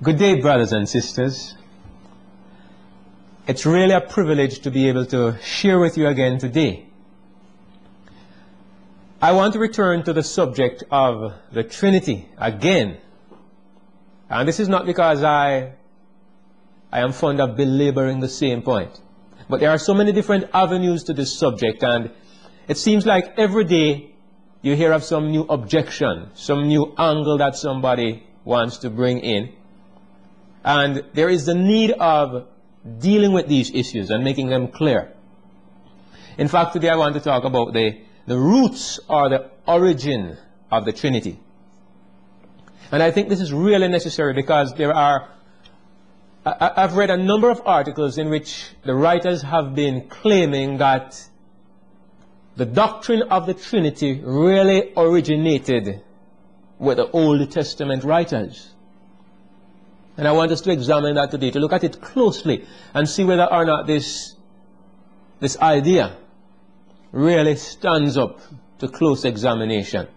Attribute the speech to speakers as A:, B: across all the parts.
A: Good day, brothers and sisters. It's really a privilege to be able to share with you again today. I want to return to the subject of the Trinity again. And this is not because I, I am fond of belaboring the same point. But there are so many different avenues to this subject, and it seems like every day you hear of some new objection, some new angle that somebody wants to bring in. And there is the need of dealing with these issues and making them clear. In fact, today I want to talk about the, the roots or the origin of the Trinity. And I think this is really necessary because there are, I, I've read a number of articles in which the writers have been claiming that the doctrine of the Trinity really originated with the Old Testament writers. And I want us to examine that today, to look at it closely and see whether or not this, this idea really stands up to close examination.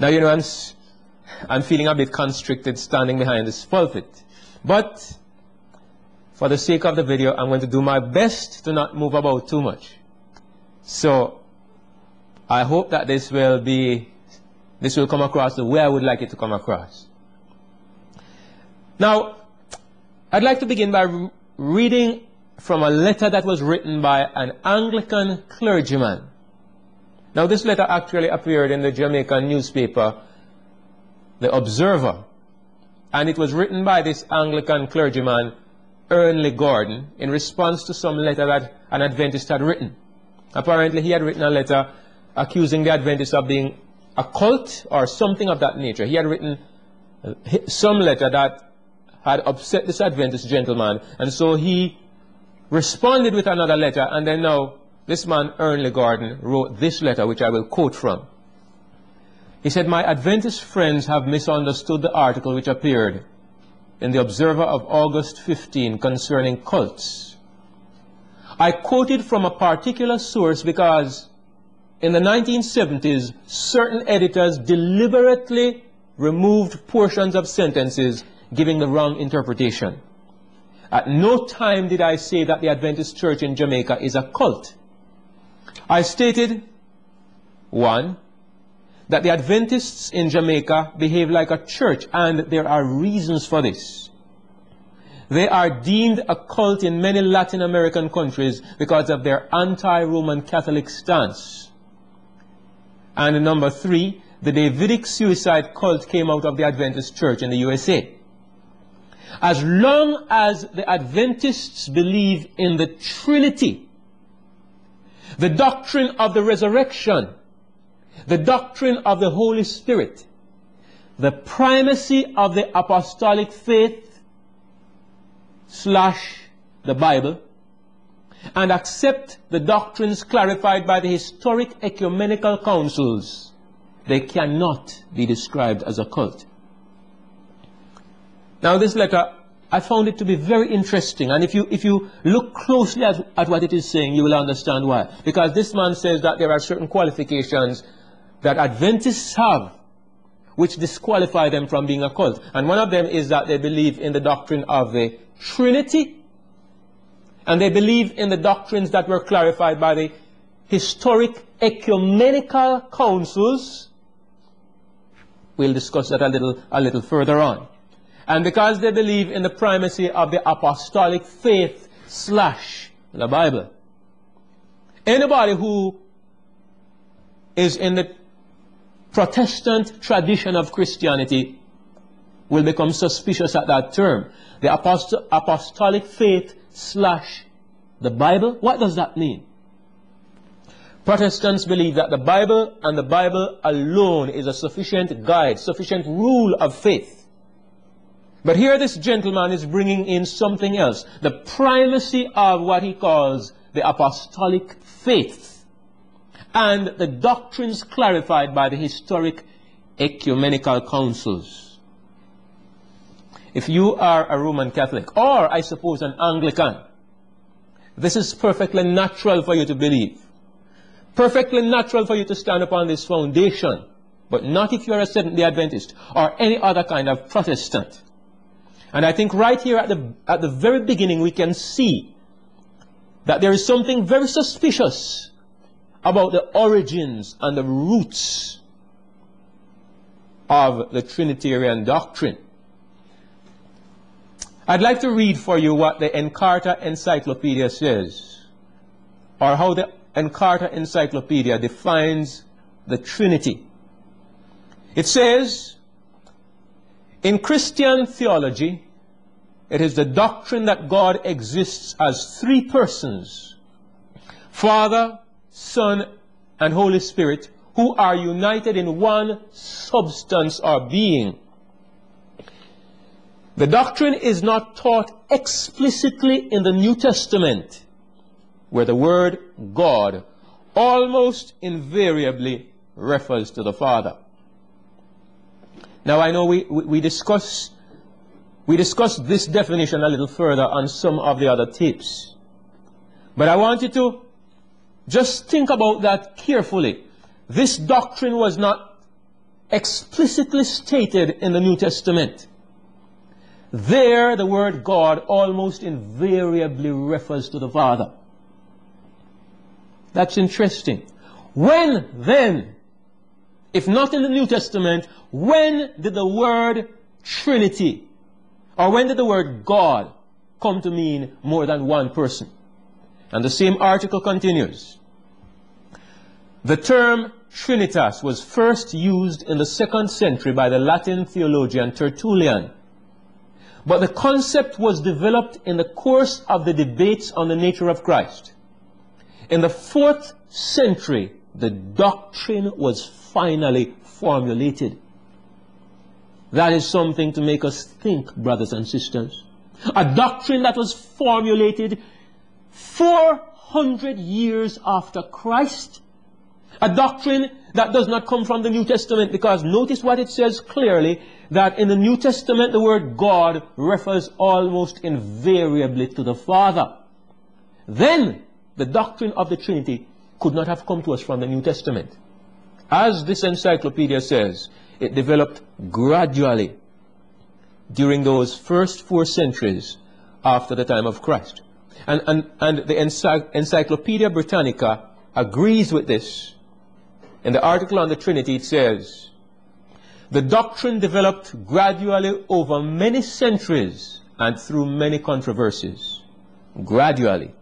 A: Now, you know, I'm, I'm feeling a bit constricted standing behind this pulpit. But, for the sake of the video, I'm going to do my best to not move about too much. So, I hope that this will be, this will come across the way I would like it to come across. Now, I'd like to begin by reading from a letter that was written by an Anglican clergyman. Now, this letter actually appeared in the Jamaican newspaper, The Observer, and it was written by this Anglican clergyman, Ernley Gordon, in response to some letter that an Adventist had written. Apparently, he had written a letter accusing the Adventists of being a cult or something of that nature. He had written uh, some letter that had upset this Adventist gentleman. And so he responded with another letter. And then now, this man, Ernley Gordon, wrote this letter, which I will quote from. He said, My Adventist friends have misunderstood the article which appeared in the Observer of August 15 concerning cults. I quoted from a particular source because in the 1970s, certain editors deliberately removed portions of sentences giving the wrong interpretation. At no time did I say that the Adventist Church in Jamaica is a cult. I stated, one, that the Adventists in Jamaica behave like a church, and there are reasons for this. They are deemed a cult in many Latin American countries because of their anti-Roman Catholic stance. And number three, the Davidic suicide cult came out of the Adventist Church in the USA. As long as the Adventists believe in the Trinity, the doctrine of the resurrection, the doctrine of the Holy Spirit, the primacy of the apostolic faith slash the Bible, and accept the doctrines clarified by the historic ecumenical councils, they cannot be described as a cult. Now this letter, I found it to be very interesting. And if you, if you look closely at, at what it is saying, you will understand why. Because this man says that there are certain qualifications that Adventists have which disqualify them from being a cult. And one of them is that they believe in the doctrine of the Trinity. And they believe in the doctrines that were clarified by the historic ecumenical councils. We'll discuss that a little, a little further on. And because they believe in the primacy of the apostolic faith slash the Bible. Anybody who is in the Protestant tradition of Christianity will become suspicious at that term. The apost apostolic faith slash the Bible. What does that mean? Protestants believe that the Bible and the Bible alone is a sufficient guide, sufficient rule of faith. But here this gentleman is bringing in something else. The primacy of what he calls the apostolic faith. And the doctrines clarified by the historic ecumenical councils. If you are a Roman Catholic, or I suppose an Anglican, this is perfectly natural for you to believe. Perfectly natural for you to stand upon this foundation. But not if you are a Seventh-day Adventist or any other kind of Protestant. And I think right here at the, at the very beginning we can see that there is something very suspicious about the origins and the roots of the Trinitarian doctrine. I'd like to read for you what the Encarta Encyclopedia says, or how the Encarta Encyclopedia defines the Trinity. It says, in Christian theology, it is the doctrine that God exists as three persons, Father, Son, and Holy Spirit, who are united in one substance or being. The doctrine is not taught explicitly in the New Testament, where the word God almost invariably refers to the Father. Now I know we, we, we discuss we discussed this definition a little further on some of the other tips. But I want you to just think about that carefully. This doctrine was not explicitly stated in the New Testament. There, the word God almost invariably refers to the Father. That's interesting. When then, if not in the New Testament, when did the word Trinity, or when did the word God come to mean more than one person? And the same article continues. The term Trinitas was first used in the second century by the Latin theologian Tertullian. But the concept was developed in the course of the debates on the nature of Christ. In the fourth century, the doctrine was finally formulated. That is something to make us think, brothers and sisters. A doctrine that was formulated 400 years after Christ. A doctrine that does not come from the New Testament because notice what it says clearly that in the New Testament the word God refers almost invariably to the Father. Then the doctrine of the Trinity could not have come to us from the New Testament. As this encyclopedia says, it developed gradually during those first four centuries after the time of Christ. And, and, and the Encyclopedia Britannica agrees with this. In the article on the Trinity, it says, the doctrine developed gradually over many centuries and through many controversies. Gradually.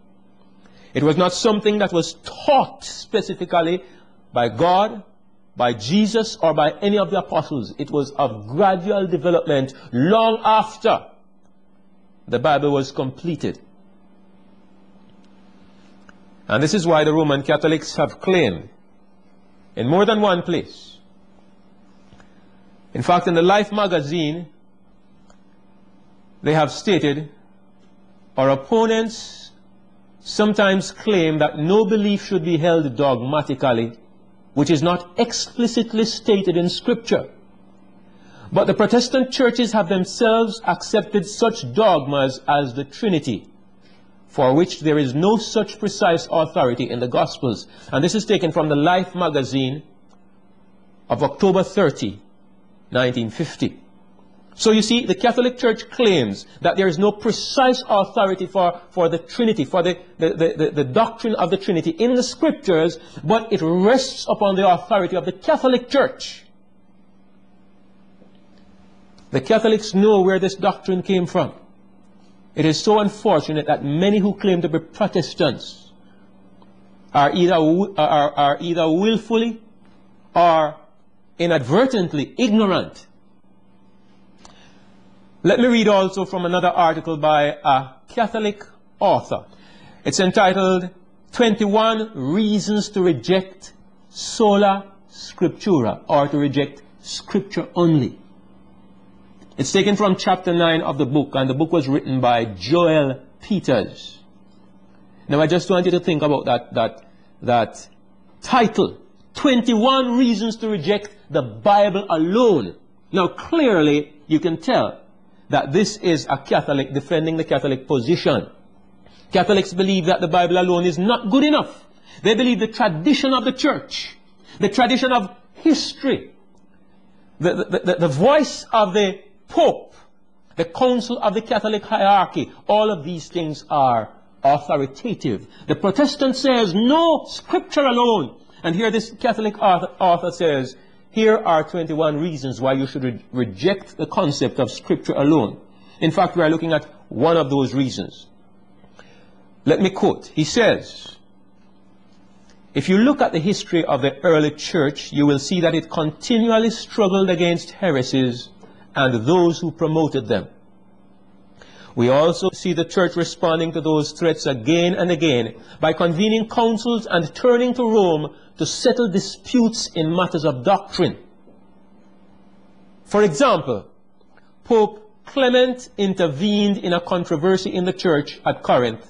A: It was not something that was taught specifically by God by Jesus or by any of the apostles. It was of gradual development long after the Bible was completed. And this is why the Roman Catholics have claimed in more than one place. In fact, in the Life magazine, they have stated our opponents sometimes claim that no belief should be held dogmatically which is not explicitly stated in Scripture. But the Protestant churches have themselves accepted such dogmas as the Trinity, for which there is no such precise authority in the Gospels. And this is taken from the Life magazine of October 30, 1950. So you see, the Catholic Church claims that there is no precise authority for, for the Trinity, for the, the, the, the, doctrine of the Trinity in the Scriptures, but it rests upon the authority of the Catholic Church. The Catholics know where this doctrine came from. It is so unfortunate that many who claim to be Protestants are either, are, are either willfully or inadvertently ignorant let me read also from another article by a Catholic author. It's entitled 21 Reasons to Reject Sola Scriptura or to reject Scripture only. It's taken from chapter 9 of the book and the book was written by Joel Peters. Now I just want you to think about that, that, that title. 21 Reasons to Reject the Bible Alone. Now clearly you can tell that this is a Catholic defending the Catholic position. Catholics believe that the Bible alone is not good enough. They believe the tradition of the church, the tradition of history, the, the, the, the voice of the Pope, the council of the Catholic hierarchy, all of these things are authoritative. The Protestant says, no, scripture alone. And here this Catholic author, author says, here are 21 reasons why you should re reject the concept of scripture alone. In fact, we are looking at one of those reasons. Let me quote. He says, if you look at the history of the early church, you will see that it continually struggled against heresies and those who promoted them. We also see the church responding to those threats again and again by convening councils and turning to Rome to settle disputes in matters of doctrine. For example, Pope Clement intervened in a controversy in the church at Corinth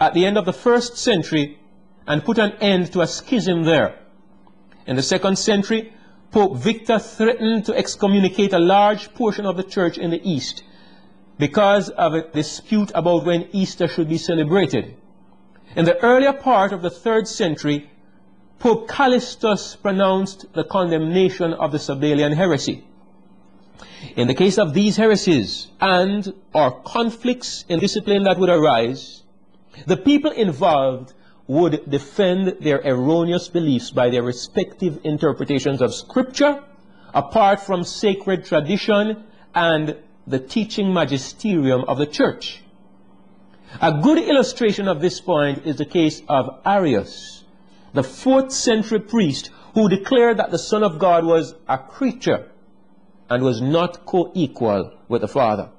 A: at the end of the first century and put an end to a schism there. In the second century, Pope Victor threatened to excommunicate a large portion of the church in the East because of a dispute about when Easter should be celebrated. In the earlier part of the third century, Pope Callistus pronounced the condemnation of the Sabellian heresy. In the case of these heresies and or conflicts in discipline that would arise, the people involved would defend their erroneous beliefs by their respective interpretations of Scripture, apart from sacred tradition and the teaching magisterium of the church. A good illustration of this point is the case of Arius, the fourth century priest who declared that the Son of God was a creature and was not co-equal with the Father.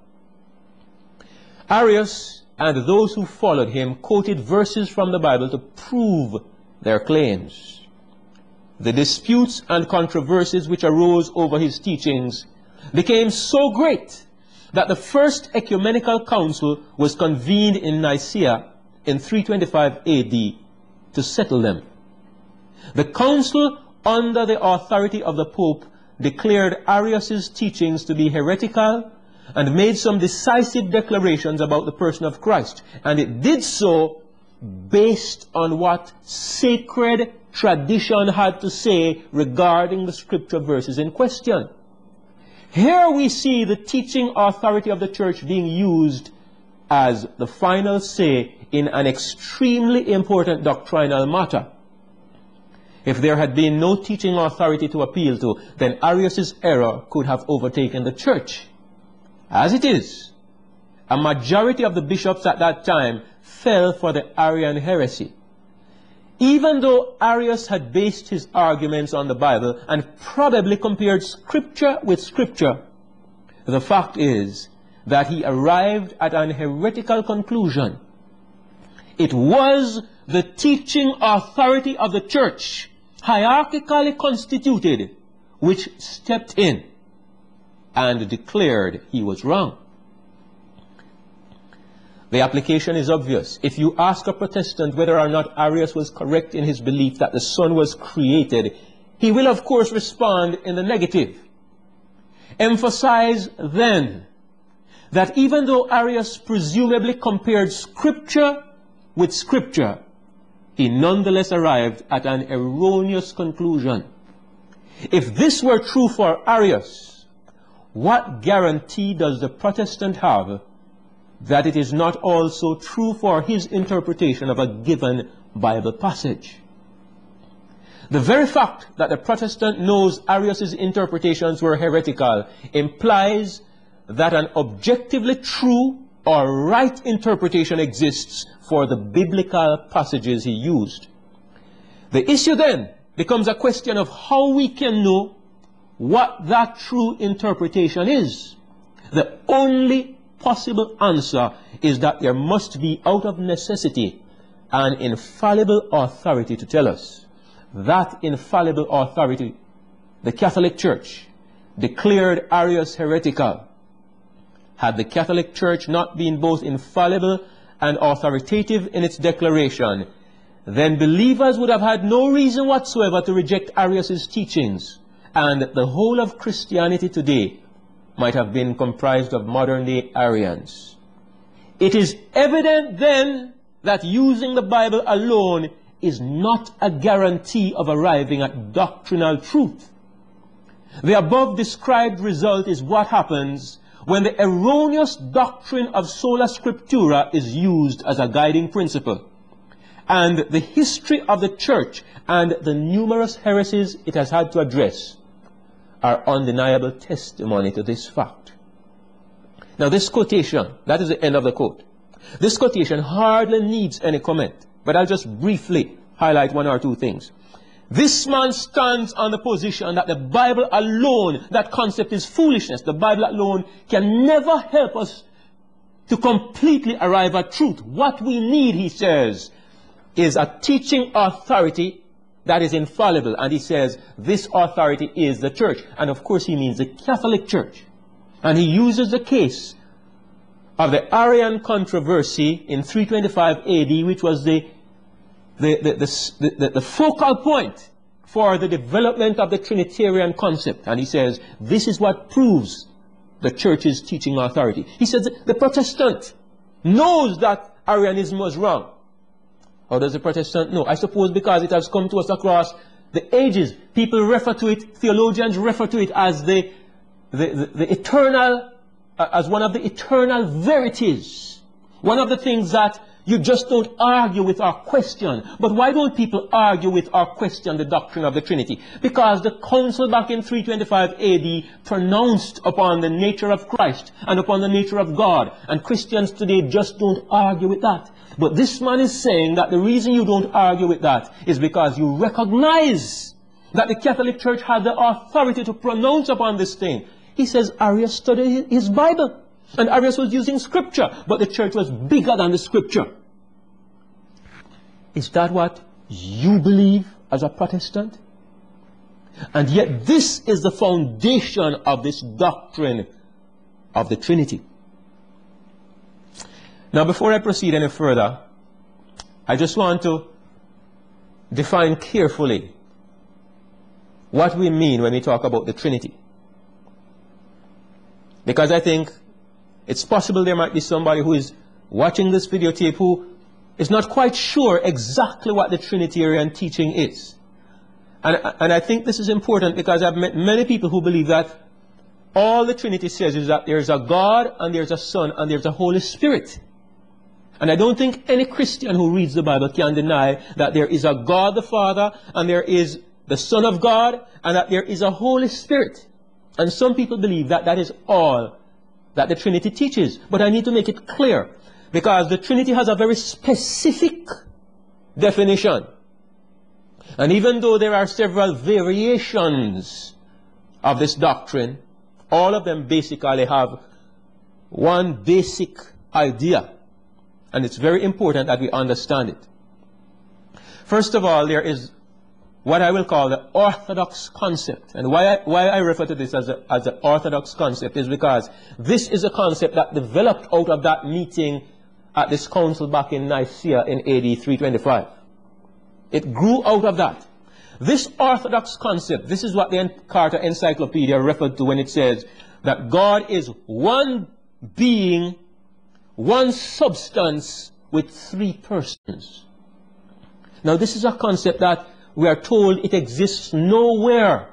A: Arius and those who followed him quoted verses from the Bible to prove their claims. The disputes and controversies which arose over his teachings became so great that the first ecumenical council was convened in Nicaea in 325 AD to settle them. The council, under the authority of the Pope, declared Arius's teachings to be heretical and made some decisive declarations about the person of Christ. And it did so based on what sacred tradition had to say regarding the scripture verses in question. Here we see the teaching authority of the church being used as the final say in an extremely important doctrinal matter. If there had been no teaching authority to appeal to, then Arius' error could have overtaken the church. As it is, a majority of the bishops at that time fell for the Arian heresy. Even though Arius had based his arguments on the Bible and probably compared scripture with scripture, the fact is that he arrived at an heretical conclusion. It was the teaching authority of the church, hierarchically constituted, which stepped in and declared he was wrong. The application is obvious. If you ask a Protestant whether or not Arius was correct in his belief that the Son was created, he will of course respond in the negative. Emphasize then that even though Arius presumably compared Scripture with Scripture, he nonetheless arrived at an erroneous conclusion. If this were true for Arius, what guarantee does the Protestant have that it is not also true for his interpretation of a given Bible passage? The very fact that the Protestant knows Arius's interpretations were heretical implies that an objectively true or right interpretation exists for the biblical passages he used. The issue then becomes a question of how we can know what that true interpretation is. The only possible answer is that there must be, out of necessity, an infallible authority to tell us. That infallible authority, the Catholic Church, declared Arius heretical. Had the Catholic Church not been both infallible and authoritative in its declaration, then believers would have had no reason whatsoever to reject Arius' teachings and the whole of Christianity today might have been comprised of modern-day Arians. It is evident then that using the Bible alone is not a guarantee of arriving at doctrinal truth. The above described result is what happens when the erroneous doctrine of sola scriptura is used as a guiding principle. And the history of the church and the numerous heresies it has had to address are undeniable testimony to this fact. Now this quotation, that is the end of the quote. This quotation hardly needs any comment, but I'll just briefly highlight one or two things. This man stands on the position that the Bible alone, that concept is foolishness. The Bible alone can never help us to completely arrive at truth. What we need, he says, is a teaching authority that is infallible. And he says, this authority is the church. And of course he means the Catholic Church. And he uses the case of the Arian controversy in 325 AD, which was the, the, the, the, the focal point for the development of the Trinitarian concept. And he says, this is what proves the church's teaching authority. He says the Protestant knows that Arianism was wrong. How does the Protestant know? I suppose because it has come to us across the ages. People refer to it, theologians refer to it as the, the, the, the eternal uh, as one of the eternal verities. One of the things that you just don't argue with our question. But why don't people argue with our question the doctrine of the Trinity? Because the council back in 325 AD pronounced upon the nature of Christ and upon the nature of God. And Christians today just don't argue with that. But this man is saying that the reason you don't argue with that is because you recognize that the Catholic Church had the authority to pronounce upon this thing. He says Arius studied his Bible. And Arius was using scripture, but the church was bigger than the scripture. Is that what you believe as a Protestant? And yet this is the foundation of this doctrine of the Trinity. Now before I proceed any further, I just want to define carefully what we mean when we talk about the Trinity. Because I think it's possible there might be somebody who is watching this videotape who is not quite sure exactly what the Trinitarian teaching is. And, and I think this is important because I've met many people who believe that all the Trinity says is that there's a God and there's a Son and there's a Holy Spirit. And I don't think any Christian who reads the Bible can deny that there is a God the Father and there is the Son of God and that there is a Holy Spirit. And some people believe that that is all that the Trinity teaches. But I need to make it clear. Because the Trinity has a very specific definition. And even though there are several variations of this doctrine, all of them basically have one basic idea. And it's very important that we understand it. First of all, there is what I will call the orthodox concept. And why I, why I refer to this as, a, as an orthodox concept is because this is a concept that developed out of that meeting at this council back in Nicaea in AD 325. It grew out of that. This orthodox concept, this is what the Encarta Encyclopedia referred to when it says that God is one being, one substance with three persons. Now this is a concept that we are told it exists nowhere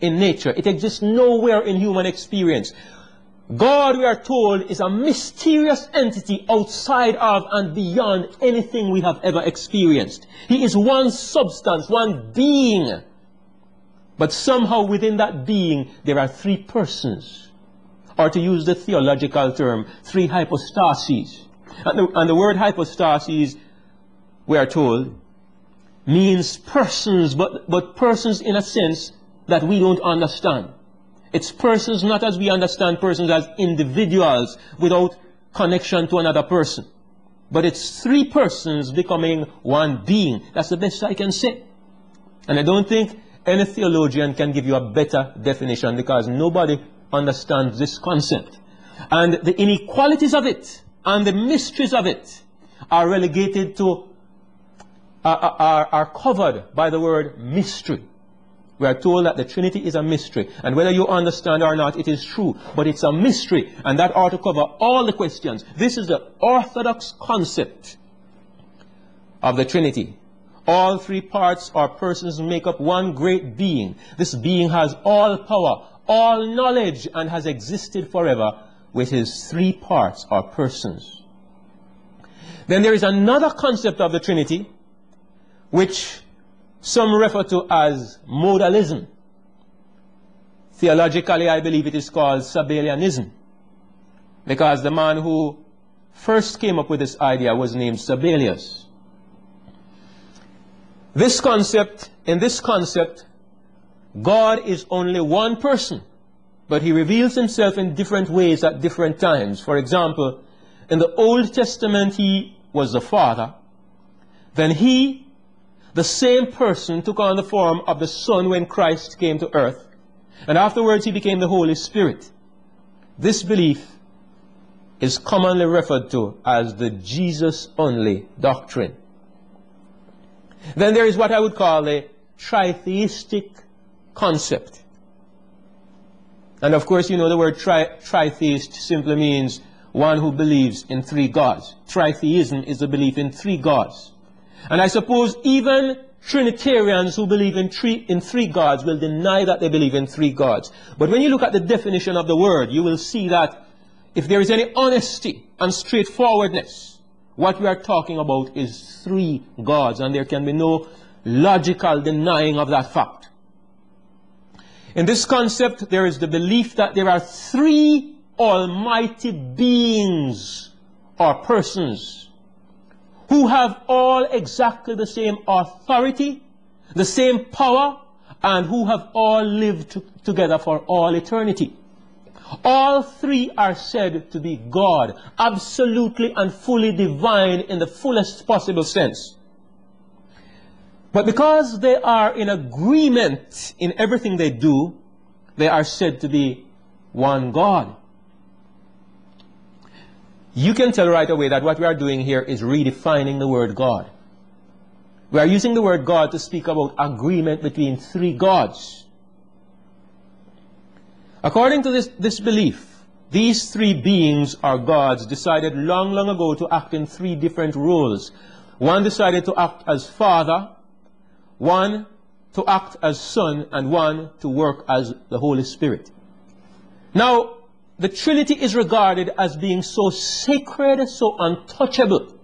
A: in nature. It exists nowhere in human experience. God, we are told, is a mysterious entity outside of and beyond anything we have ever experienced. He is one substance, one being. But somehow within that being, there are three persons. Or to use the theological term, three hypostases. And the, and the word hypostases, we are told, means persons, but, but persons in a sense that we don't understand. It's persons not as we understand persons as individuals without connection to another person. But it's three persons becoming one being. That's the best I can say. And I don't think any theologian can give you a better definition because nobody understands this concept. And the inequalities of it and the mysteries of it are relegated to are, are, are covered by the word mystery. We are told that the Trinity is a mystery. And whether you understand or not, it is true. But it's a mystery. And that ought to cover all the questions. This is the orthodox concept of the Trinity. All three parts or persons make up one great being. This being has all power, all knowledge, and has existed forever with his three parts or persons. Then there is another concept of the Trinity, which some refer to as modalism. Theologically, I believe it is called Sabellianism, because the man who first came up with this idea was named Sabellius. This concept, in this concept, God is only one person, but he reveals himself in different ways at different times. For example, in the Old Testament, he was the Father. Then he, the same person, took on the form of the Son when Christ came to earth. And afterwards, he became the Holy Spirit. This belief is commonly referred to as the Jesus only doctrine. Then there is what I would call a tritheistic concept. And of course, you know the word tri tritheist simply means one who believes in three gods. Tritheism is a belief in three gods. And I suppose even Trinitarians who believe in three, in three gods will deny that they believe in three gods. But when you look at the definition of the word, you will see that if there is any honesty and straightforwardness, what we are talking about is three gods, and there can be no logical denying of that fact. In this concept, there is the belief that there are three almighty beings or persons who have all exactly the same authority, the same power, and who have all lived together for all eternity. All three are said to be God, absolutely and fully divine in the fullest possible sense. But because they are in agreement in everything they do, they are said to be one God. You can tell right away that what we are doing here is redefining the word God. We are using the word God to speak about agreement between three gods. According to this, this belief, these three beings or gods decided long, long ago to act in three different roles. One decided to act as father, one to act as Son, and one to work as the Holy Spirit. Now, the Trinity is regarded as being so sacred, so untouchable,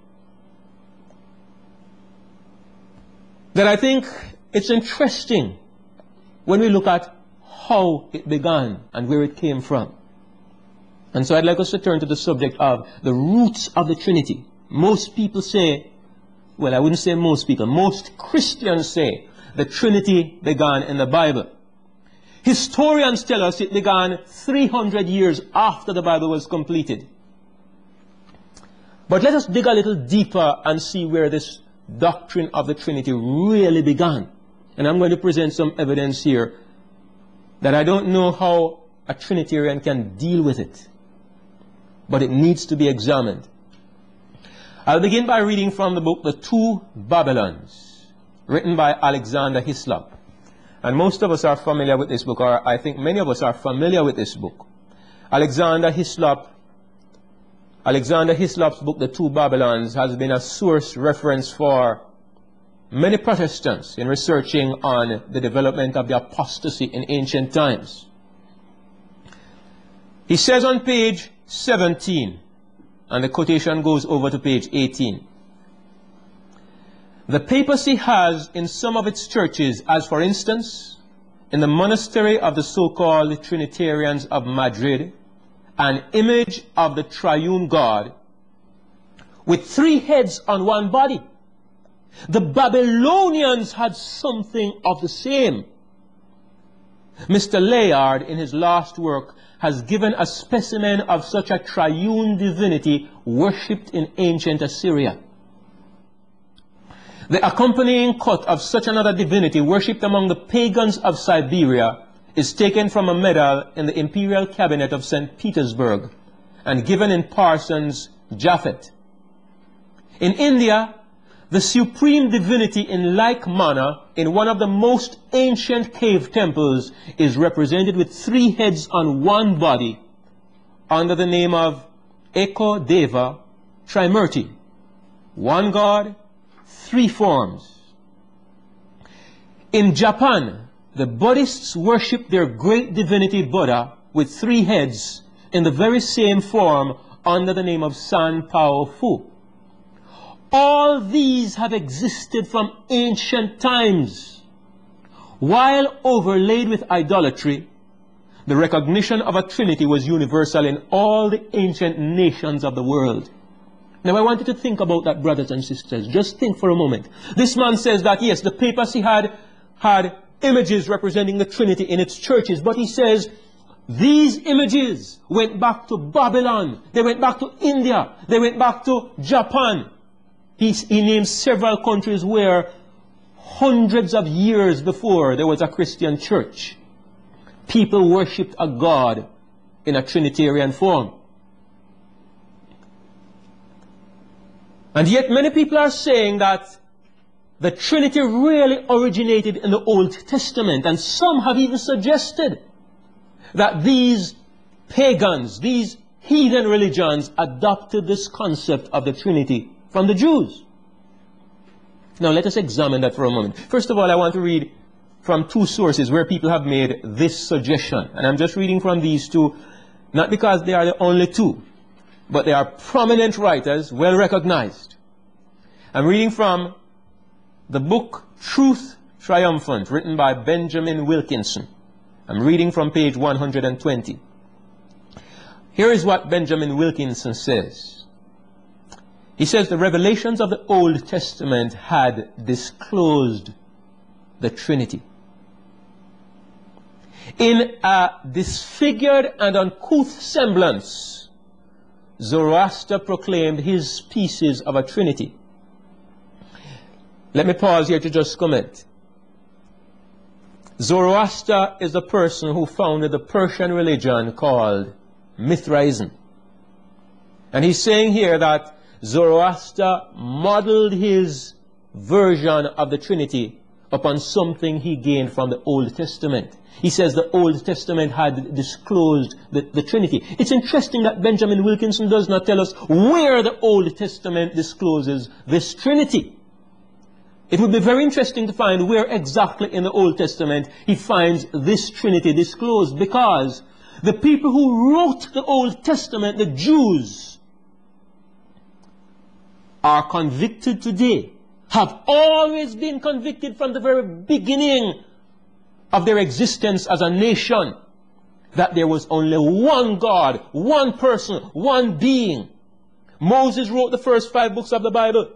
A: that I think it's interesting when we look at how it began and where it came from. And so I'd like us to turn to the subject of the roots of the Trinity. Most people say well, I wouldn't say most people, most Christians say the Trinity began in the Bible. Historians tell us it began 300 years after the Bible was completed. But let us dig a little deeper and see where this doctrine of the Trinity really began. And I'm going to present some evidence here that I don't know how a Trinitarian can deal with it. But it needs to be examined. I'll begin by reading from the book The Two Babylons, written by Alexander Hislop. And most of us are familiar with this book, or I think many of us are familiar with this book. Alexander Hislop, Alexander Hislop's book, The Two Babylons, has been a source reference for many Protestants in researching on the development of the apostasy in ancient times. He says on page 17, and the quotation goes over to page 18. The papacy has in some of its churches, as for instance, in the monastery of the so-called Trinitarians of Madrid, an image of the triune God with three heads on one body. The Babylonians had something of the same. Mr. Layard, in his last work, has given a specimen of such a triune divinity worshipped in ancient Assyria. The accompanying cut of such another divinity worshipped among the pagans of Siberia is taken from a medal in the imperial cabinet of St. Petersburg and given in Parsons, Japhet. In India, the supreme divinity in like manner in one of the most ancient cave temples is represented with three heads on one body under the name of Eko Deva Trimurti. One God, three forms. In Japan, the Buddhists worship their great divinity Buddha with three heads in the very same form under the name of San Pao Fu. All these have existed from ancient times. While overlaid with idolatry, the recognition of a Trinity was universal in all the ancient nations of the world. Now I want you to think about that, brothers and sisters. Just think for a moment. This man says that, yes, the papacy had, had images representing the Trinity in its churches, but he says these images went back to Babylon. They went back to India. They went back to Japan. He, he names several countries where hundreds of years before there was a Christian church. People worshipped a God in a Trinitarian form. And yet many people are saying that the Trinity really originated in the Old Testament. And some have even suggested that these pagans, these heathen religions adopted this concept of the Trinity from the Jews. Now let us examine that for a moment. First of all, I want to read from two sources where people have made this suggestion. And I'm just reading from these two, not because they are the only two, but they are prominent writers, well recognized. I'm reading from the book Truth Triumphant, written by Benjamin Wilkinson. I'm reading from page 120. Here is what Benjamin Wilkinson says. He says the revelations of the Old Testament had disclosed the Trinity. In a disfigured and uncouth semblance, Zoroaster proclaimed his pieces of a Trinity. Let me pause here to just comment. Zoroaster is the person who founded the Persian religion called Mithraism. And he's saying here that Zoroaster modeled his version of the Trinity upon something he gained from the Old Testament. He says the Old Testament had disclosed the, the, Trinity. It's interesting that Benjamin Wilkinson does not tell us where the Old Testament discloses this Trinity. It would be very interesting to find where exactly in the Old Testament he finds this Trinity disclosed because the people who wrote the Old Testament, the Jews, are convicted today have always been convicted from the very beginning of their existence as a nation that there was only one God, one person, one being. Moses wrote the first five books of the Bible.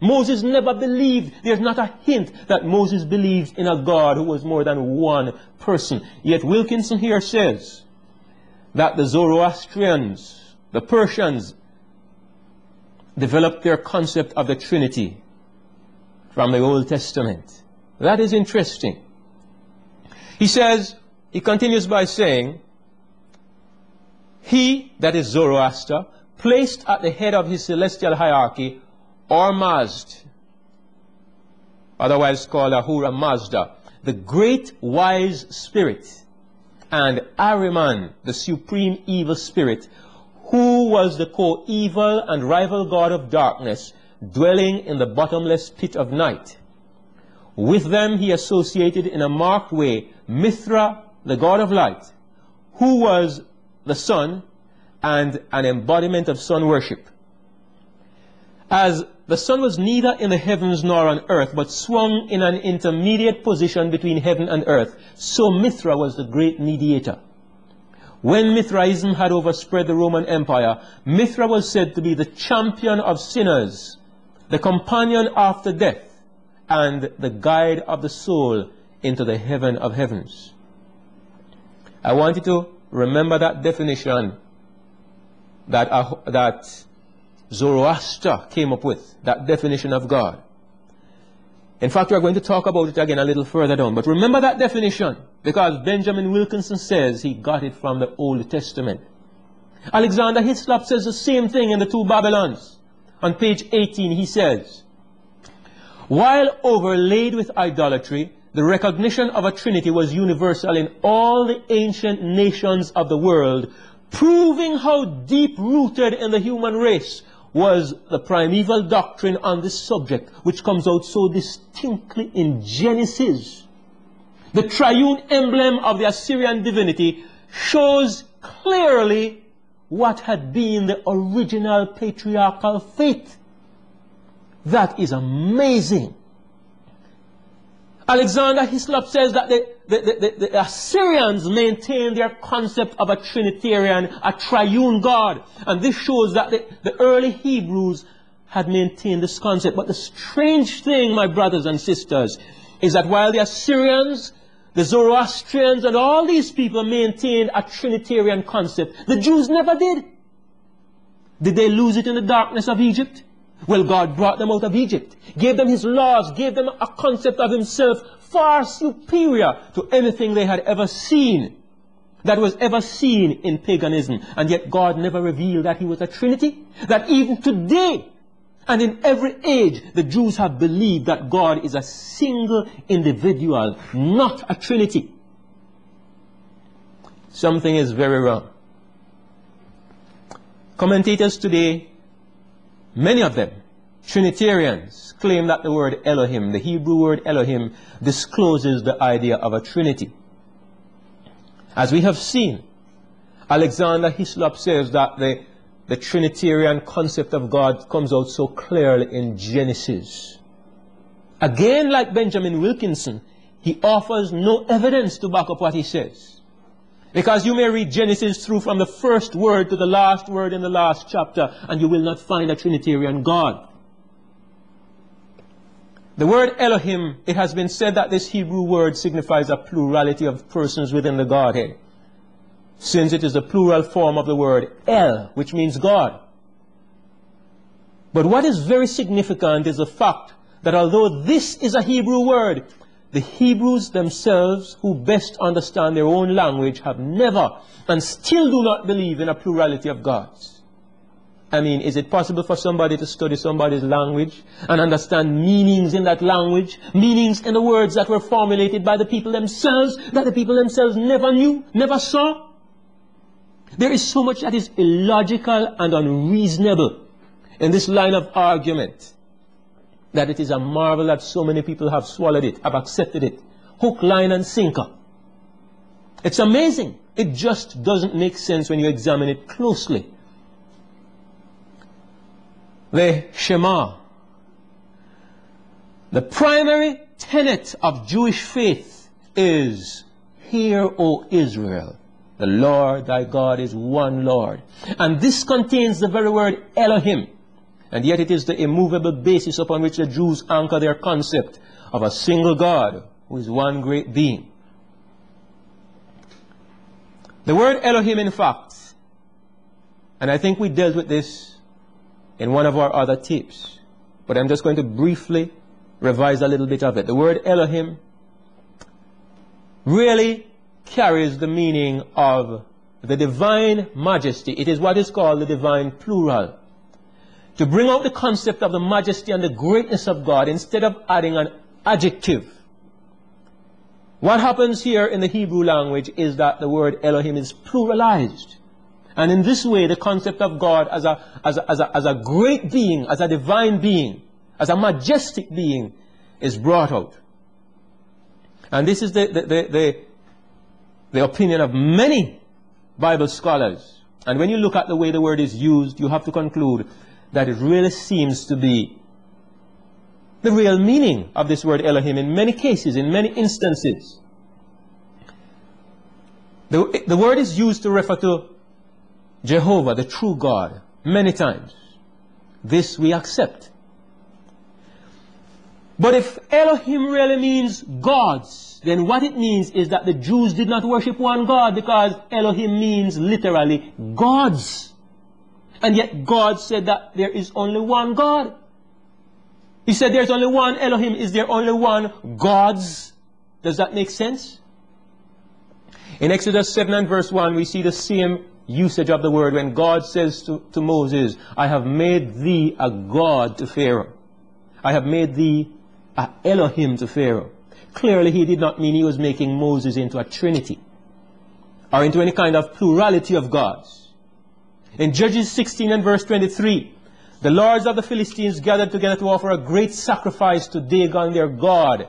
A: Moses never believed, there's not a hint that Moses believed in a God who was more than one person. Yet Wilkinson here says that the Zoroastrians, the Persians, developed their concept of the Trinity from the Old Testament. That is interesting. He says, he continues by saying, he, that is Zoroaster, placed at the head of his celestial hierarchy Ormazd, otherwise called Ahura Mazda, the great wise spirit, and Ahriman, the supreme evil spirit, who was the co-evil and rival god of darkness, dwelling in the bottomless pit of night. With them he associated in a marked way Mithra, the god of light, who was the sun and an embodiment of sun worship. As the sun was neither in the heavens nor on earth, but swung in an intermediate position between heaven and earth, so Mithra was the great mediator. When Mithraism had overspread the Roman Empire, Mithra was said to be the champion of sinners, the companion after death, and the guide of the soul into the heaven of heavens. I want you to remember that definition that, uh, that Zoroaster came up with, that definition of God. In fact, we're going to talk about it again a little further down. But remember that definition, because Benjamin Wilkinson says he got it from the Old Testament. Alexander Hislop says the same thing in the two Babylons. On page 18, he says, While overlaid with idolatry, the recognition of a Trinity was universal in all the ancient nations of the world, proving how deep-rooted in the human race was the primeval doctrine on this subject, which comes out so distinctly in Genesis. The triune emblem of the Assyrian divinity shows clearly what had been the original patriarchal faith. That is amazing. Alexander Hislop says that the, the, the, the, Assyrians maintained their concept of a Trinitarian, a triune God. And this shows that the, the early Hebrews had maintained this concept. But the strange thing, my brothers and sisters, is that while the Assyrians, the Zoroastrians, and all these people maintained a Trinitarian concept, the Jews never did. Did they lose it in the darkness of Egypt? Well, God brought them out of Egypt, gave them His laws, gave them a concept of Himself far superior to anything they had ever seen, that was ever seen in paganism. And yet God never revealed that He was a Trinity, that even today, and in every age, the Jews have believed that God is a single individual, not a Trinity. Something is very wrong. Commentators today Many of them, Trinitarians, claim that the word Elohim, the Hebrew word Elohim, discloses the idea of a Trinity. As we have seen, Alexander Hislop says that the, the Trinitarian concept of God comes out so clearly in Genesis. Again, like Benjamin Wilkinson, he offers no evidence to back up what he says. Because you may read Genesis through from the first word to the last word in the last chapter, and you will not find a Trinitarian God. The word Elohim, it has been said that this Hebrew word signifies a plurality of persons within the Godhead. Since it is a plural form of the word El, which means God. But what is very significant is the fact that although this is a Hebrew word, the Hebrews themselves, who best understand their own language, have never and still do not believe in a plurality of gods. I mean, is it possible for somebody to study somebody's language and understand meanings in that language, meanings in the words that were formulated by the people themselves, that the people themselves never knew, never saw? There is so much that is illogical and unreasonable in this line of argument that it is a marvel that so many people have swallowed it, have accepted it. Hook, line, and sinker. It's amazing. It just doesn't make sense when you examine it closely. The Shema. The primary tenet of Jewish faith is, Hear, O Israel, the Lord thy God is one Lord. And this contains the very word Elohim. And yet it is the immovable basis upon which the Jews anchor their concept of a single God who is one great being. The word Elohim, in fact, and I think we dealt with this in one of our other tapes, but I'm just going to briefly revise a little bit of it. The word Elohim really carries the meaning of the divine majesty. It is what is called the divine plural to bring out the concept of the majesty and the greatness of God instead of adding an adjective. What happens here in the Hebrew language is that the word Elohim is pluralized. And in this way, the concept of God as a, as a, as a, as a great being, as a divine being, as a majestic being, is brought out. And this is the, the, the, the, the opinion of many Bible scholars. And when you look at the way the word is used, you have to conclude that it really seems to be the real meaning of this word Elohim in many cases, in many instances. The, the word is used to refer to Jehovah, the true God, many times. This we accept. But if Elohim really means gods, then what it means is that the Jews did not worship one God because Elohim means literally gods. And yet God said that there is only one God. He said there's only one Elohim. Is there only one gods? Does that make sense? In Exodus 7 and verse 1, we see the same usage of the word when God says to, to Moses, I have made thee a God to Pharaoh. I have made thee a Elohim to Pharaoh. Clearly, he did not mean he was making Moses into a trinity or into any kind of plurality of gods. In Judges 16 and verse 23, the lords of the Philistines gathered together to offer a great sacrifice to Dagon, their god,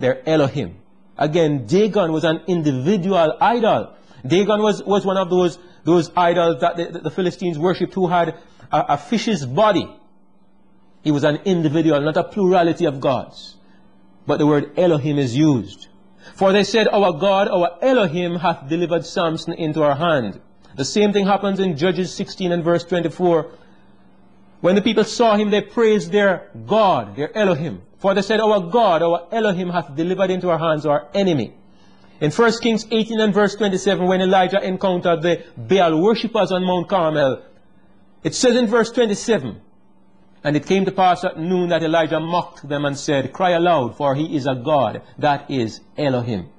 A: their Elohim. Again, Dagon was an individual idol. Dagon was, was one of those those idols that the, the Philistines worshipped who had a, a fish's body. He was an individual, not a plurality of gods. But the word Elohim is used. For they said, Our God, our Elohim, hath delivered Samson into our hand. The same thing happens in Judges 16 and verse 24. When the people saw him, they praised their God, their Elohim. For they said, Our God, our Elohim, hath delivered into our hands our enemy. In 1 Kings 18 and verse 27, when Elijah encountered the Baal worshippers on Mount Carmel, it says in verse 27, And it came to pass at noon that Elijah mocked them and said, Cry aloud, for he is a God, that is Elohim.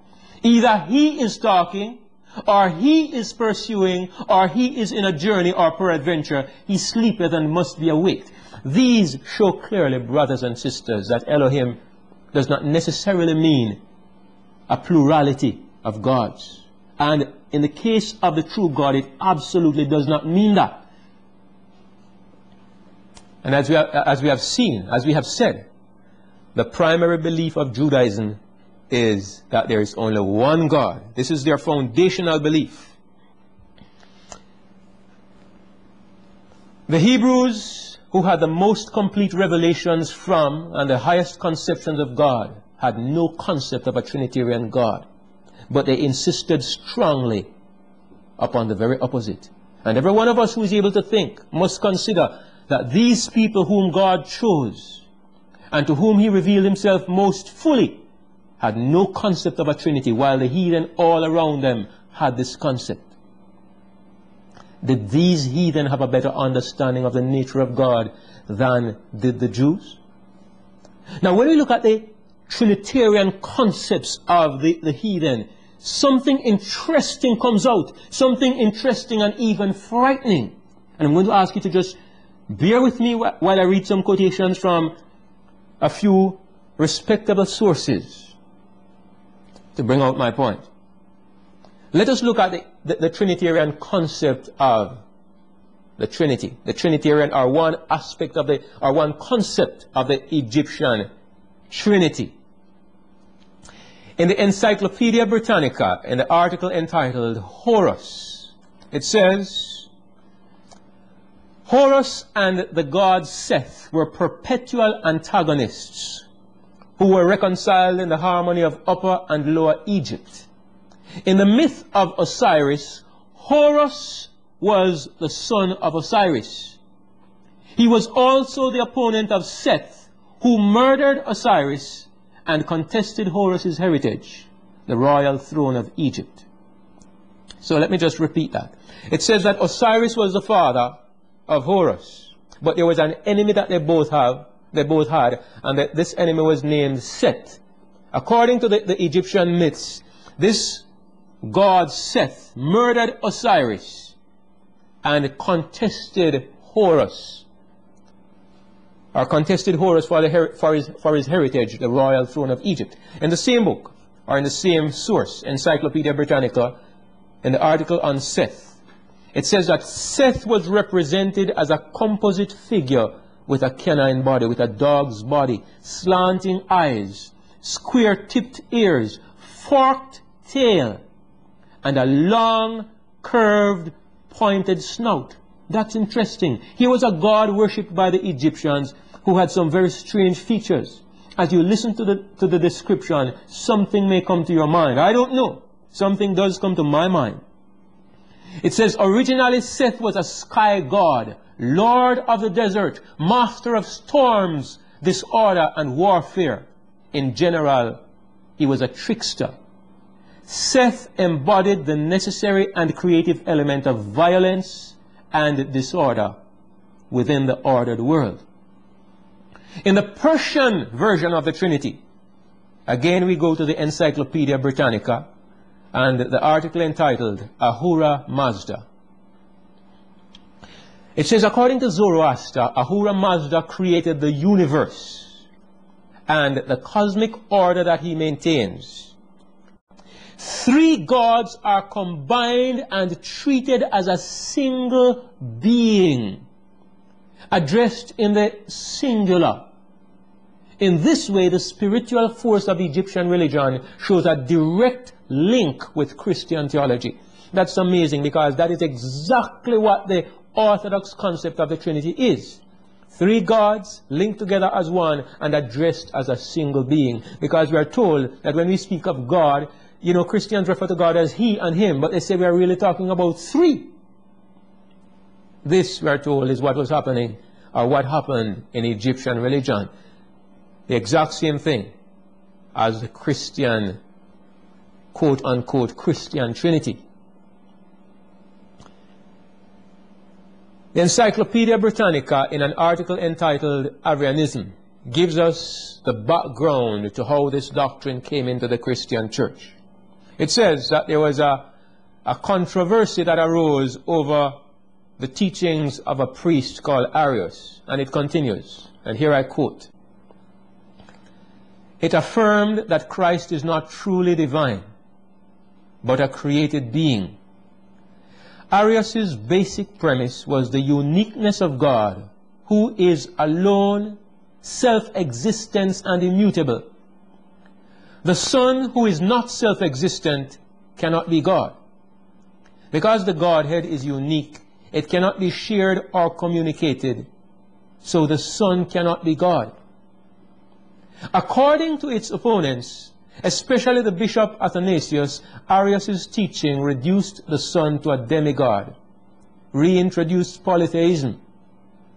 A: Either he is talking, or he is pursuing, or he is in a journey, or peradventure, he sleepeth and must be awaked. These show clearly, brothers and sisters, that Elohim does not necessarily mean a plurality of gods. And in the case of the true God, it absolutely does not mean that. And as we, have, as we have seen, as we have said, the primary belief of Judaism is that there is only one God. This is their foundational belief. The Hebrews, who had the most complete revelations from and the highest conceptions of God, had no concept of a Trinitarian God. But they insisted strongly upon the very opposite. And every one of us who is able to think must consider that these people whom God chose and to whom he revealed himself most fully had no concept of a Trinity, while the heathen all around them had this concept. Did these heathen have a better understanding of the nature of God than did the Jews? Now, when we look at the Trinitarian concepts of the, the heathen, something interesting comes out. Something interesting and even frightening. And I'm going to ask you to just bear with me while I read some quotations from a few respectable sources to bring out my point. Let us look at the, the, the Trinitarian concept of the Trinity. The Trinitarian are one aspect of the, or one concept of the Egyptian Trinity. In the Encyclopedia Britannica, in the article entitled Horus, it says, Horus and the god Seth were perpetual antagonists who were reconciled in the harmony of Upper and Lower Egypt. In the myth of Osiris, Horus was the son of Osiris. He was also the opponent of Seth, who murdered Osiris and contested Horus's heritage, the royal throne of Egypt. So let me just repeat that. It says that Osiris was the father of Horus, but there was an enemy that they both have, they both had, and that this enemy was named Seth. According to the, the Egyptian myths, this god Seth murdered Osiris and contested Horus or contested Horus for, for, his, for his heritage, the royal throne of Egypt. In the same book, or in the same source, Encyclopedia Britannica, in the article on Seth, it says that Seth was represented as a composite figure with a canine body, with a dog's body, slanting eyes, square-tipped ears, forked tail, and a long, curved, pointed snout. That's interesting. He was a god worshipped by the Egyptians who had some very strange features. As you listen to the, to the description, something may come to your mind. I don't know. Something does come to my mind. It says, originally Seth was a sky god, lord of the desert, master of storms, disorder, and warfare. In general, he was a trickster. Seth embodied the necessary and creative element of violence and disorder within the ordered world. In the Persian version of the Trinity, again we go to the Encyclopedia Britannica and the article entitled Ahura Mazda. It says, according to Zoroaster, Ahura Mazda created the universe and the cosmic order that he maintains. Three gods are combined and treated as a single being addressed in the singular. In this way, the spiritual force of Egyptian religion shows a direct link with Christian theology. That's amazing because that is exactly what the Orthodox concept of the Trinity is. Three gods linked together as one and addressed as a single being. Because we are told that when we speak of God, you know, Christians refer to God as He and Him, but they say we are really talking about three. This, we are told, is what was happening, or what happened in Egyptian religion. The exact same thing as the Christian, quote unquote, Christian Trinity. The Encyclopedia Britannica, in an article entitled Arianism, gives us the background to how this doctrine came into the Christian church. It says that there was a, a controversy that arose over the teachings of a priest called Arius, and it continues. And here I quote It affirmed that Christ is not truly divine, but a created being Arius's basic premise was the uniqueness of God, who is alone, self-existent and immutable. The Son, who is not self-existent, cannot be God. Because the Godhead is unique, it cannot be shared or communicated, so the Son cannot be God. According to its opponents, Especially the Bishop Athanasius, Arius' teaching reduced the Son to a demigod, reintroduced polytheism,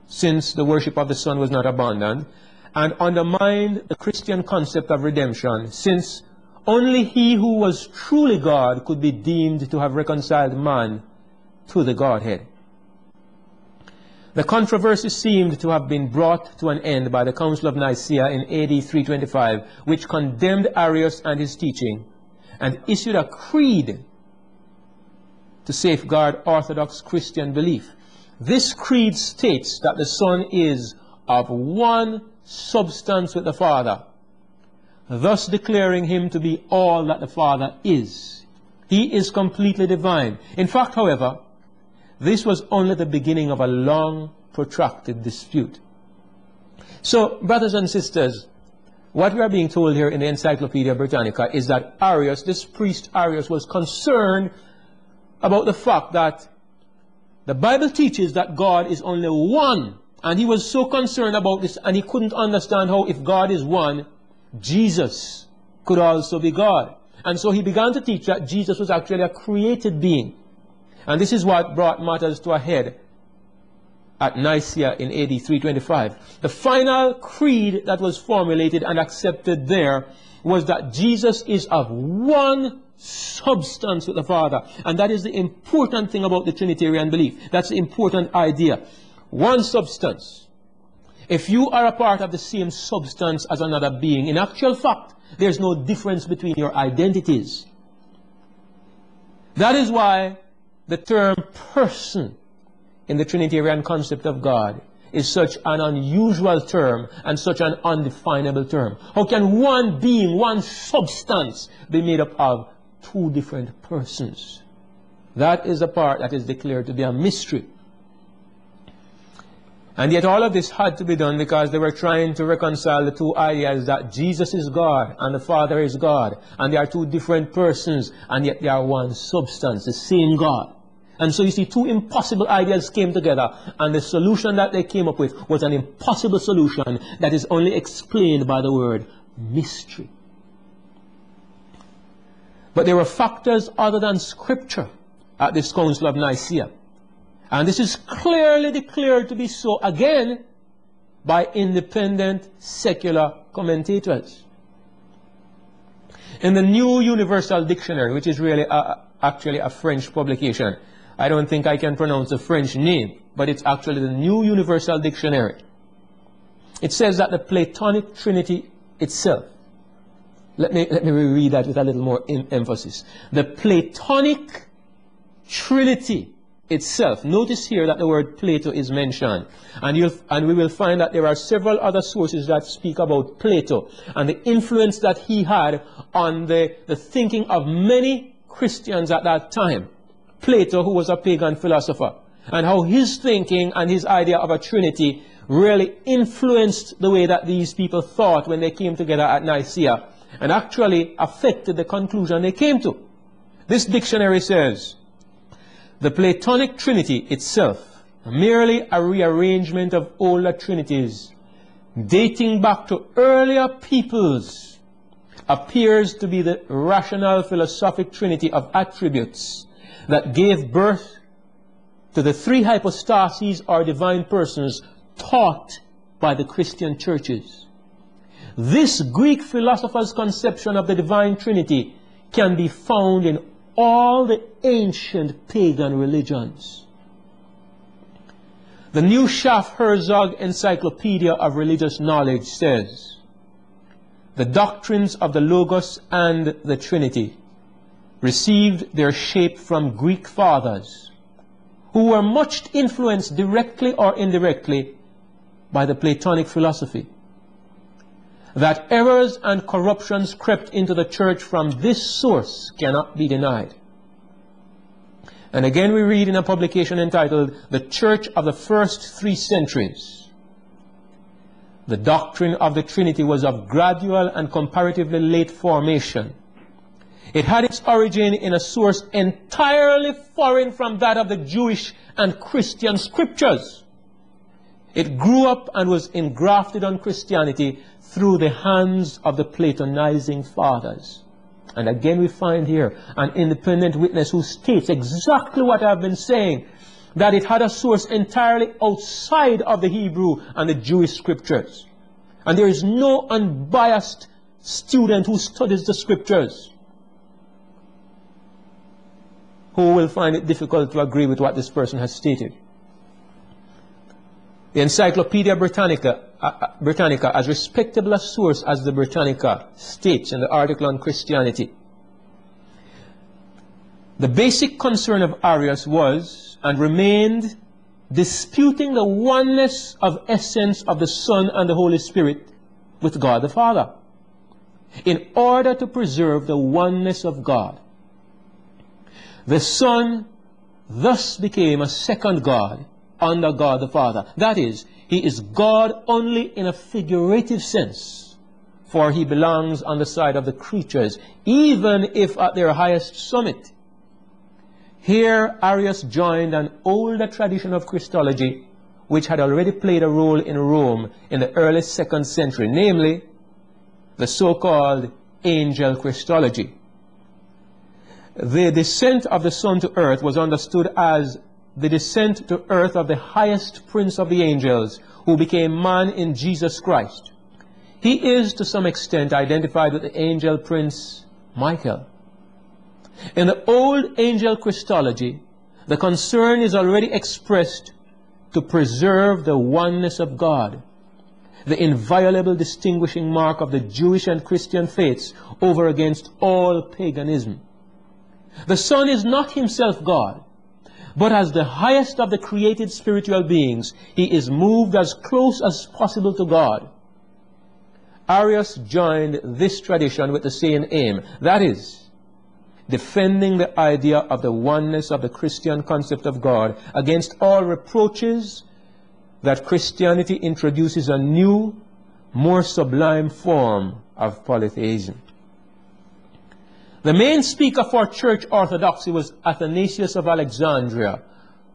A: since the worship of the Son was not abandoned, and undermined the Christian concept of redemption, since only he who was truly God could be deemed to have reconciled man to the Godhead. The controversy seemed to have been brought to an end by the Council of Nicaea in AD 325, which condemned Arius and his teaching and issued a creed to safeguard Orthodox Christian belief. This creed states that the Son is of one substance with the Father, thus declaring him to be all that the Father is. He is completely divine. In fact, however, this was only the beginning of a long, protracted dispute. So, brothers and sisters, what we are being told here in the Encyclopedia Britannica is that Arius, this priest Arius, was concerned about the fact that the Bible teaches that God is only one. And he was so concerned about this, and he couldn't understand how, if God is one, Jesus could also be God. And so he began to teach that Jesus was actually a created being. And this is what brought matters to a head at Nicaea in AD 325. The final creed that was formulated and accepted there was that Jesus is of one substance with the Father. And that is the important thing about the Trinitarian belief. That's the important idea. One substance. If you are a part of the same substance as another being, in actual fact, there's no difference between your identities. That is why the term person in the Trinitarian concept of God is such an unusual term and such an undefinable term. How can one being, one substance be made up of two different persons? That is the part that is declared to be a mystery. And yet all of this had to be done because they were trying to reconcile the two ideas that Jesus is God and the Father is God. And they are two different persons and yet they are one substance, the same God. And so you see, two impossible ideas came together, and the solution that they came up with was an impossible solution that is only explained by the word mystery. But there were factors other than scripture at this Council of Nicaea. And this is clearly declared to be so again by independent secular commentators. In the New Universal Dictionary, which is really a, actually a French publication, I don't think I can pronounce the French name, but it's actually the New Universal Dictionary. It says that the Platonic Trinity itself, let me, let me read that with a little more emphasis. The Platonic Trinity itself. Notice here that the word Plato is mentioned. And, and we will find that there are several other sources that speak about Plato and the influence that he had on the, the thinking of many Christians at that time. Plato, who was a pagan philosopher, and how his thinking and his idea of a trinity really influenced the way that these people thought when they came together at Nicaea, and actually affected the conclusion they came to. This dictionary says, the Platonic Trinity itself, merely a rearrangement of older trinities dating back to earlier peoples, appears to be the rational philosophic trinity of attributes that gave birth to the three hypostases or divine persons taught by the Christian churches. This Greek philosopher's conception of the divine trinity can be found in all the ancient pagan religions. The new Schaff Herzog Encyclopedia of Religious Knowledge says, the doctrines of the Logos and the Trinity received their shape from Greek fathers who were much influenced directly or indirectly by the Platonic philosophy that errors and corruptions crept into the church from this source cannot be denied. And again we read in a publication entitled The Church of the First Three Centuries. The doctrine of the Trinity was of gradual and comparatively late formation. It had its origin in a source entirely foreign from that of the Jewish and Christian scriptures. It grew up and was engrafted on Christianity through the hands of the Platonizing fathers. And again we find here an independent witness who states exactly what I've been saying, that it had a source entirely outside of the Hebrew and the Jewish scriptures. And there is no unbiased student who studies the scriptures who will find it difficult to agree with what this person has stated. The Encyclopedia Britannica, uh, uh, Britannica, as respectable a source as the Britannica, states in the article on Christianity, the basic concern of Arius was and remained disputing the oneness of essence of the Son and the Holy Spirit with God the Father in order to preserve the oneness of God. The Son thus became a second God under God the Father. That is, he is God only in a figurative sense, for he belongs on the side of the creatures, even if at their highest summit. Here, Arius joined an older tradition of Christology, which had already played a role in Rome in the early second century, namely, the so-called angel Christology. The descent of the Son to earth was understood as the descent to earth of the highest prince of the angels, who became man in Jesus Christ. He is, to some extent, identified with the angel prince Michael. In the old angel Christology, the concern is already expressed to preserve the oneness of God, the inviolable distinguishing mark of the Jewish and Christian faiths over against all paganism. The Son is not himself God, but as the highest of the created spiritual beings, he is moved as close as possible to God. Arius joined this tradition with the same aim, that is, defending the idea of the oneness of the Christian concept of God against all reproaches that Christianity introduces a new, more sublime form of polytheism. The main speaker for church orthodoxy was Athanasius of Alexandria,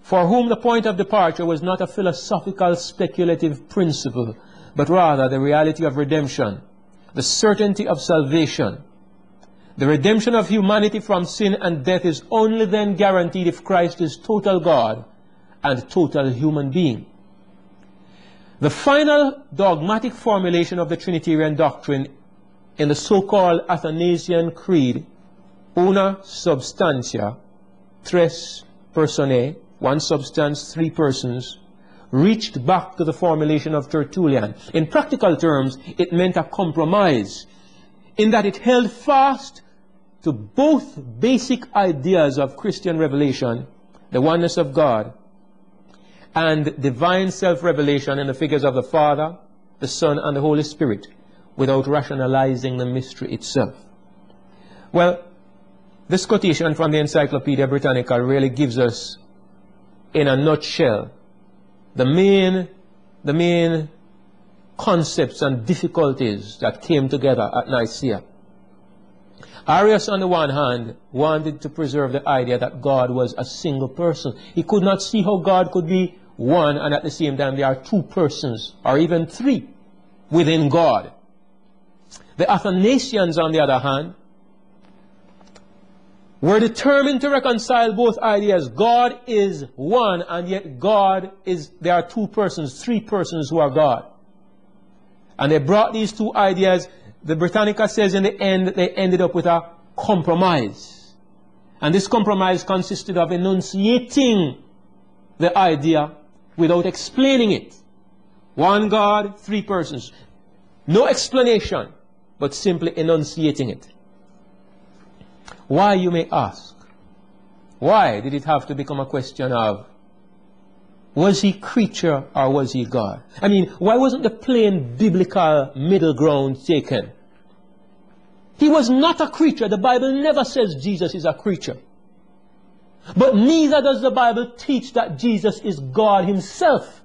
A: for whom the point of departure was not a philosophical speculative principle, but rather the reality of redemption, the certainty of salvation. The redemption of humanity from sin and death is only then guaranteed if Christ is total God and total human being. The final dogmatic formulation of the Trinitarian doctrine in the so-called Athanasian Creed una substantia, tres personae, one substance, three persons, reached back to the formulation of Tertullian. In practical terms, it meant a compromise in that it held fast to both basic ideas of Christian revelation, the oneness of God, and divine self-revelation in the figures of the Father, the Son, and the Holy Spirit, without rationalizing the mystery itself. Well, this quotation from the Encyclopedia Britannica really gives us, in a nutshell, the main, the main concepts and difficulties that came together at Nicaea. Arius, on the one hand, wanted to preserve the idea that God was a single person. He could not see how God could be one and at the same time there are two persons, or even three, within God. The Athanasians, on the other hand, were determined to reconcile both ideas. God is one, and yet God is, there are two persons, three persons who are God. And they brought these two ideas. The Britannica says in the end they ended up with a compromise. And this compromise consisted of enunciating the idea without explaining it. One God, three persons. No explanation, but simply enunciating it. Why, you may ask? Why did it have to become a question of was he creature or was he God? I mean, why wasn't the plain biblical middle ground taken? He was not a creature. The Bible never says Jesus is a creature. But neither does the Bible teach that Jesus is God himself.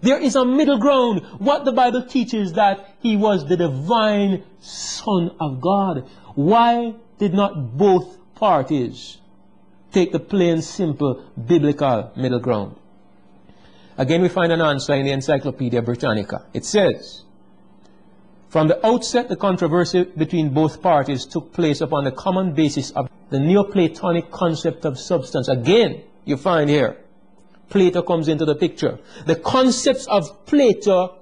A: There is a middle ground. What the Bible teaches that he was the divine Son of God. Why did not both parties take the plain, simple, biblical middle ground? Again, we find an answer in the Encyclopedia Britannica. It says, From the outset, the controversy between both parties took place upon the common basis of the Neoplatonic concept of substance. Again, you find here, Plato comes into the picture. The concepts of Plato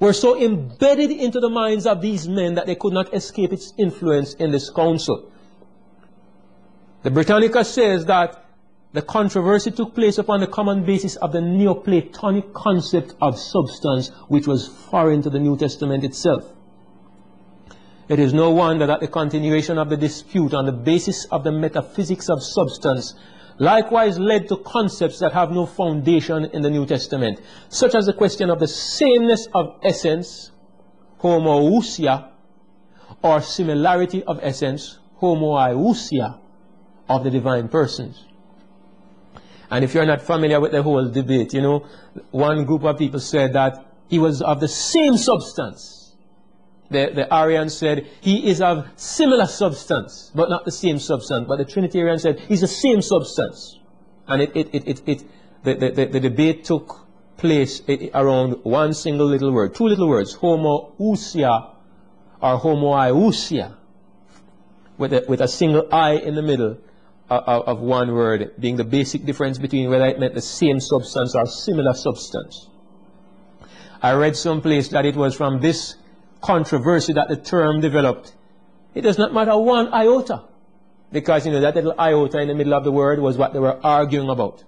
A: were so embedded into the minds of these men that they could not escape its influence in this council. The Britannica says that the controversy took place upon the common basis of the Neoplatonic concept of substance, which was foreign to the New Testament itself. It is no wonder that the continuation of the dispute on the basis of the metaphysics of substance likewise led to concepts that have no foundation in the New Testament, such as the question of the sameness of essence, homoousia, or similarity of essence, homoiousia, of the divine persons. And if you're not familiar with the whole debate, you know, one group of people said that he was of the same substance. The, the Arian said he is of similar substance, but not the same substance. But the Trinitarian said he's the same substance. And it, it, it, it, it the, the, the, debate took place around one single little word, two little words, homoousia or homoiousia, with a, with a single I in the middle uh, uh, of one word being the basic difference between whether it meant the same substance or similar substance. I read someplace that it was from this controversy that the term developed. It does not matter one iota. Because, you know, that little iota in the middle of the word was what they were arguing about.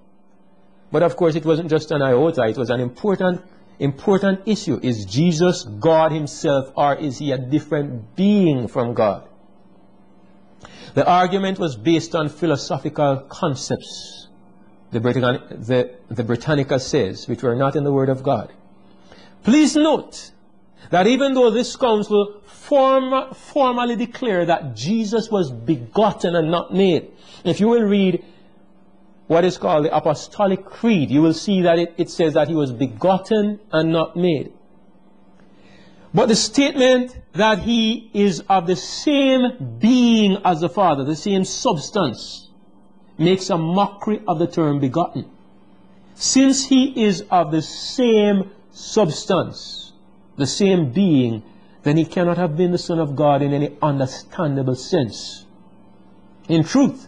A: But of course, it wasn't just an iota. It was an important, important issue. Is Jesus God himself or is he a different being from God? The argument was based on philosophical concepts, the, Britannica, the, the Britannica says, which were not in the Word of God. Please note that even though this council form, formally declared that Jesus was begotten and not made, if you will read what is called the Apostolic Creed, you will see that it, it says that he was begotten and not made. But the statement that he is of the same being as the Father, the same substance, makes a mockery of the term begotten. Since he is of the same substance, the same being, then he cannot have been the Son of God in any understandable sense. In truth,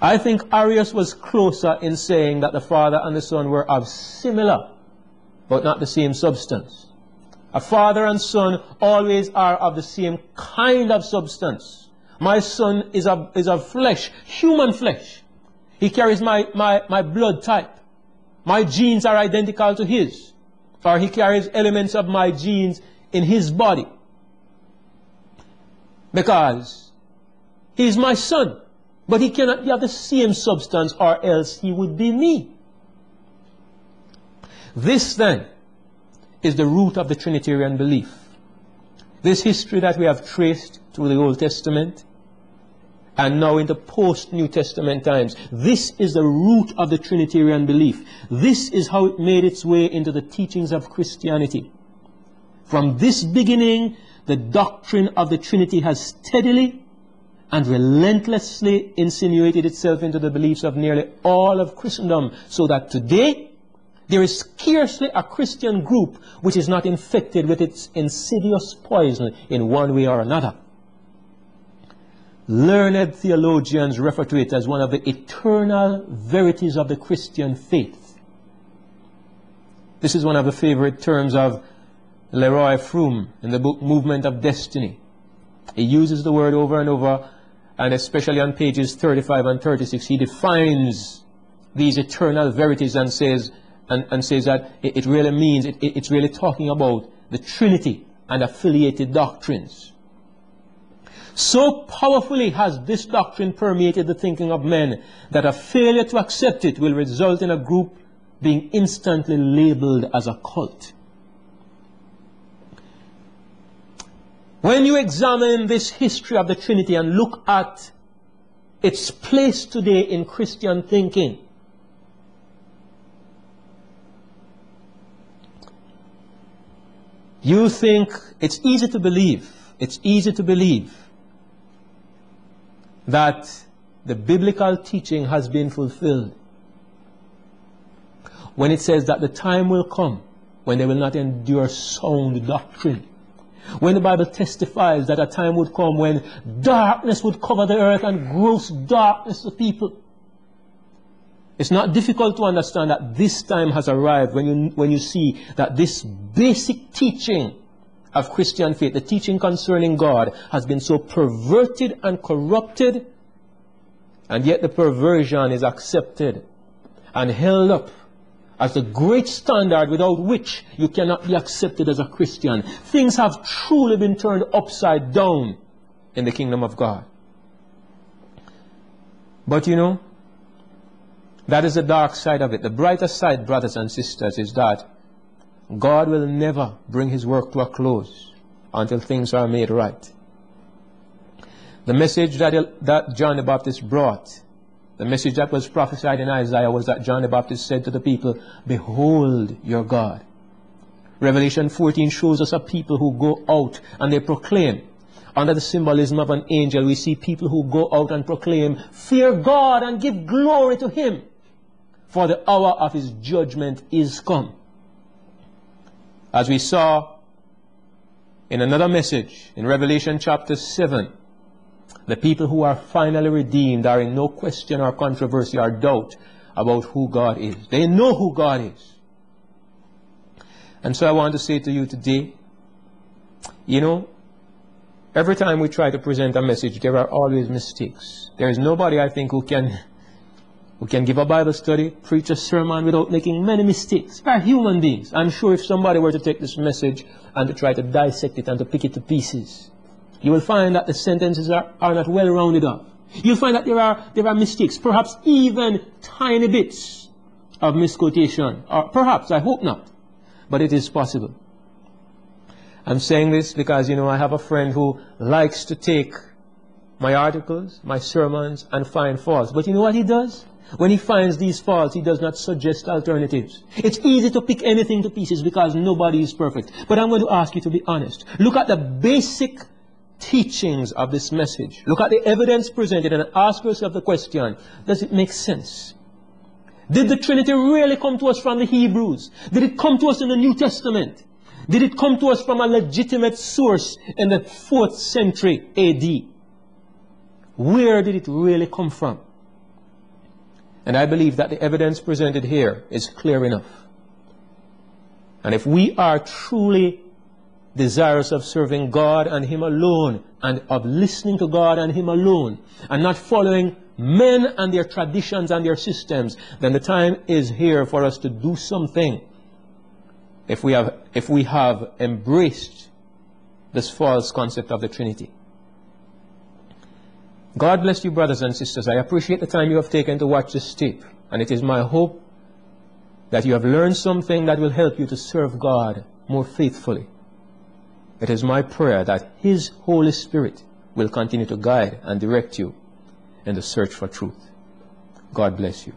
A: I think Arius was closer in saying that the Father and the Son were of similar, but not the same substance. A father and son always are of the same kind of substance. My son is of, is of flesh, human flesh. He carries my, my, my blood type. My genes are identical to his. Or he carries elements of my genes in his body. Because he is my son. But he cannot be of the same substance or else he would be me. This then is the root of the Trinitarian belief. This history that we have traced through the Old Testament and now into post-New Testament times, this is the root of the Trinitarian belief. This is how it made its way into the teachings of Christianity. From this beginning, the doctrine of the Trinity has steadily and relentlessly insinuated itself into the beliefs of nearly all of Christendom, so that today there is scarcely a Christian group which is not infected with its insidious poison in one way or another. Learned theologians refer to it as one of the eternal verities of the Christian faith. This is one of the favorite terms of Leroy Froom in the book Movement of Destiny. He uses the word over and over, and especially on pages 35 and 36, he defines these eternal verities and says, and, and says that it, it really means, it, it, it's really talking about the Trinity and affiliated doctrines. So powerfully has this doctrine permeated the thinking of men that a failure to accept it will result in a group being instantly labeled as a cult. When you examine this history of the Trinity and look at its place today in Christian thinking, you think it's easy to believe, it's easy to believe that the biblical teaching has been fulfilled. When it says that the time will come when they will not endure sound doctrine. When the Bible testifies that a time would come when darkness would cover the earth and gross darkness the people. It's not difficult to understand that this time has arrived when you, when you see that this basic teaching of Christian faith, the teaching concerning God, has been so perverted and corrupted, and yet the perversion is accepted and held up as the great standard without which you cannot be accepted as a Christian. Things have truly been turned upside down in the kingdom of God. But you know, that is the dark side of it. The brighter side, brothers and sisters, is that God will never bring his work to a close until things are made right. The message that, that John the Baptist brought, the message that was prophesied in Isaiah was that John the Baptist said to the people, Behold your God. Revelation 14 shows us a people who go out and they proclaim. Under the symbolism of an angel, we see people who go out and proclaim, Fear God and give glory to Him, for the hour of His judgment is come. As we saw in another message in Revelation chapter 7, the people who are finally redeemed are in no question or controversy or doubt about who God is. They know who God is. And so I want to say to you today, you know, every time we try to present a message, there are always mistakes. There is nobody, I think, who can we can give a Bible study, preach a sermon without making many mistakes. We are human beings. I'm sure if somebody were to take this message and to try to dissect it and to pick it to pieces, you will find that the sentences are, are not well rounded up. You'll find that there are, there are mistakes, perhaps even tiny bits of misquotation. Or perhaps, I hope not. But it is possible. I'm saying this because, you know, I have a friend who likes to take my articles, my sermons, and find faults. But you know what he does? When he finds these faults, he does not suggest alternatives. It's easy to pick anything to pieces because nobody is perfect. But I'm going to ask you to be honest. Look at the basic teachings of this message. Look at the evidence presented and ask yourself the question, does it make sense? Did the Trinity really come to us from the Hebrews? Did it come to us in the New Testament? Did it come to us from a legitimate source in the 4th century AD? Where did it really come from? And I believe that the evidence presented here is clear enough. And if we are truly desirous of serving God and Him alone, and of listening to God and Him alone, and not following men and their traditions and their systems, then the time is here for us to do something. If we have, if we have embraced this false concept of the Trinity. God bless you, brothers and sisters. I appreciate the time you have taken to watch this tape. And it is my hope that you have learned something that will help you to serve God more faithfully. It is my prayer that His Holy Spirit will continue to guide and direct you in the search for truth. God bless you.